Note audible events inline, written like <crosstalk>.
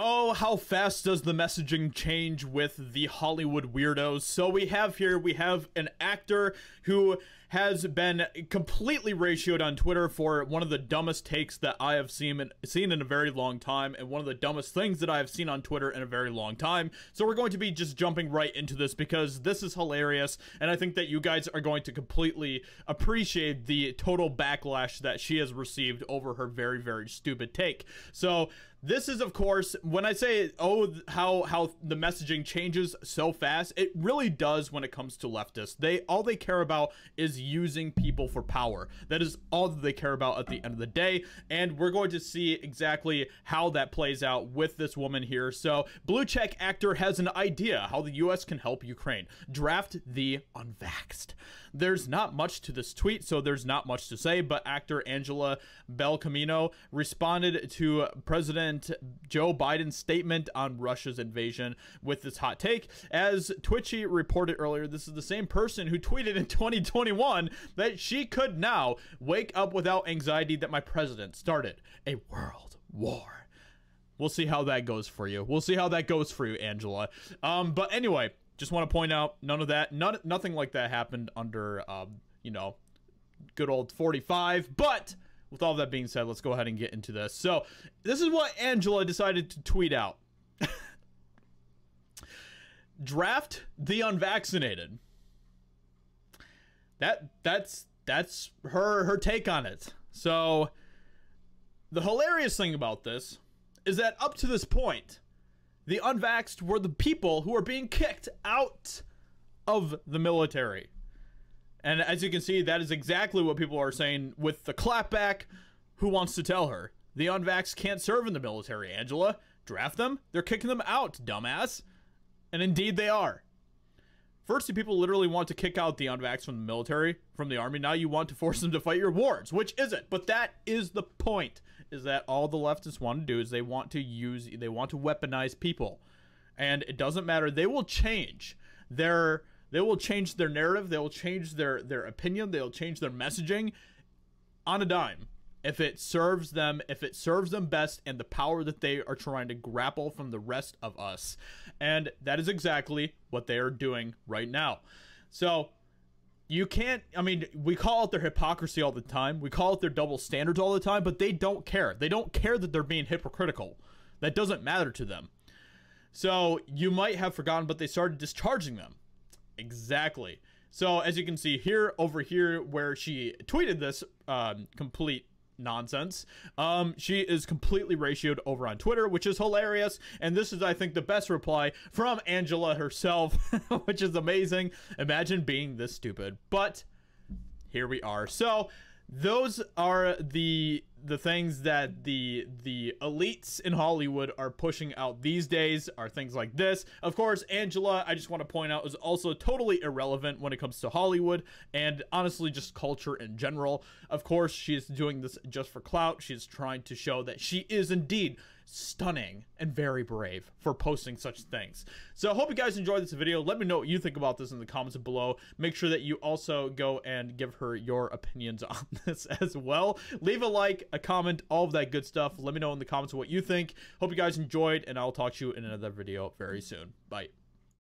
Oh, how fast does the messaging change with the Hollywood weirdos? So we have here, we have an actor who has been completely ratioed on Twitter for one of the dumbest takes that I have seen in, seen in a very long time, and one of the dumbest things that I have seen on Twitter in a very long time. So we're going to be just jumping right into this because this is hilarious, and I think that you guys are going to completely appreciate the total backlash that she has received over her very, very stupid take. So this is, of course, when I say, oh, how how the messaging changes so fast, it really does when it comes to leftists. They all they care about is using people for power. That is all that they care about at the end of the day, and we're going to see exactly how that plays out with this woman here. So, blue check actor has an idea how the U.S. can help Ukraine. Draft the unvaxxed. There's not much to this tweet, so there's not much to say, but actor Angela Belcamino responded to President Joe Biden's statement on Russia's invasion with this hot take. As Twitchy reported earlier, this is the same person who tweeted in <laughs> 2021 that she could now wake up without anxiety that my president started a world war. We'll see how that goes for you. We'll see how that goes for you, Angela. Um, but anyway, just want to point out none of that, none, nothing like that happened under, um, you know, good old 45. But with all that being said, let's go ahead and get into this. So, this is what Angela decided to tweet out <laughs> Draft the unvaccinated. That that's that's her her take on it. So the hilarious thing about this is that up to this point, the unvaxxed were the people who are being kicked out of the military. And as you can see, that is exactly what people are saying with the clapback. Who wants to tell her? The unvax can't serve in the military, Angela. Draft them? They're kicking them out, dumbass. And indeed they are. First, people literally want to kick out the unvax from the military, from the army. Now you want to force them to fight your wars, which isn't. But that is the point, is that all the leftists want to do is they want to use, they want to weaponize people. And it doesn't matter. They will change their they will change their narrative, they will change their their opinion, they'll change their messaging on a dime. If it serves them if it serves them best and the power that they are trying to grapple from the rest of us. And that is exactly what they are doing right now. So you can't i mean we call it their hypocrisy all the time. We call it their double standards all the time but they don't care. They don't care that they're being hypocritical. That doesn't matter to them. So you might have forgotten but they started discharging them Exactly. So as you can see here, over here, where she tweeted this um, complete nonsense. Um, she is completely ratioed over on Twitter, which is hilarious. And this is, I think, the best reply from Angela herself, <laughs> which is amazing. Imagine being this stupid. But here we are. So those are the the things that the the elites in Hollywood are pushing out these days are things like this. Of course, Angela, I just want to point out, is also totally irrelevant when it comes to Hollywood and honestly just culture in general. Of course, she's doing this just for clout. She's trying to show that she is indeed stunning and very brave for posting such things. So I hope you guys enjoyed this video. Let me know what you think about this in the comments below. Make sure that you also go and give her your opinions on <laughs> this as well. Leave a like, a comment, all of that good stuff. Let me know in the comments what you think. Hope you guys enjoyed, and I'll talk to you in another video very soon. Bye.